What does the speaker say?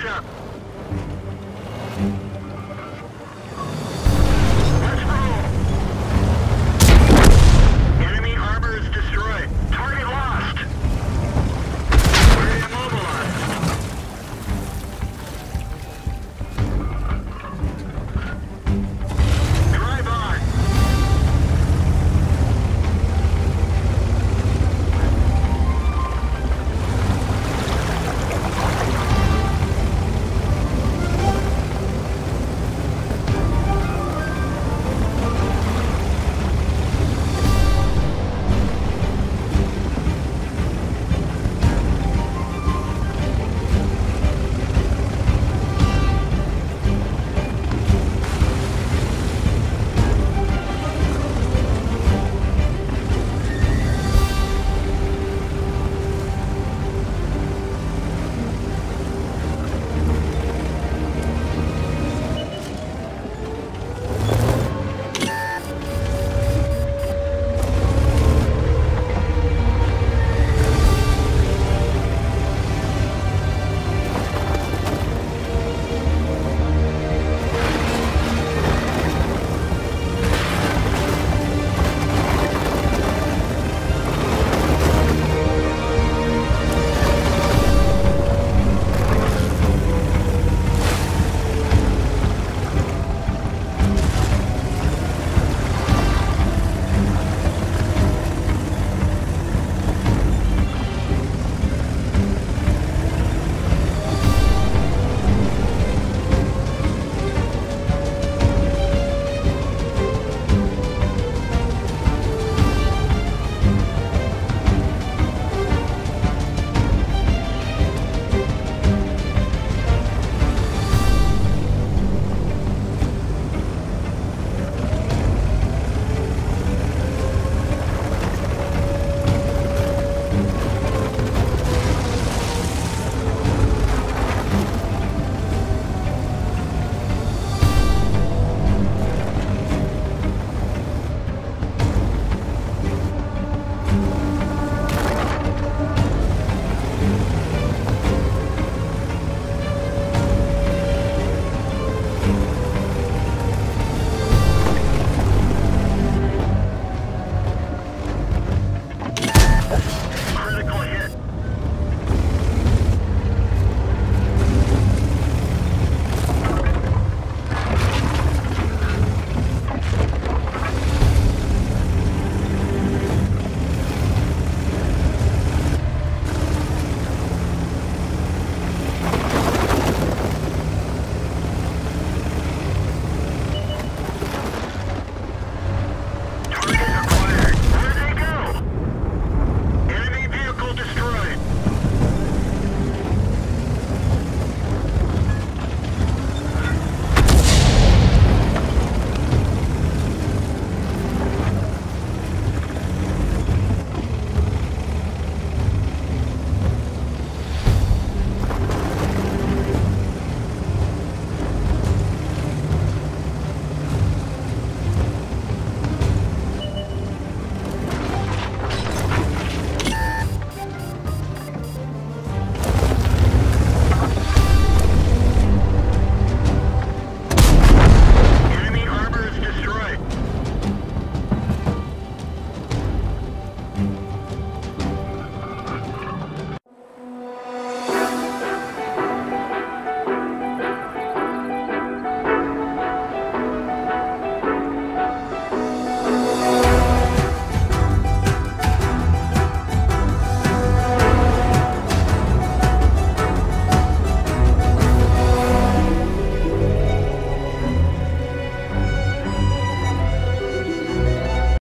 fechando.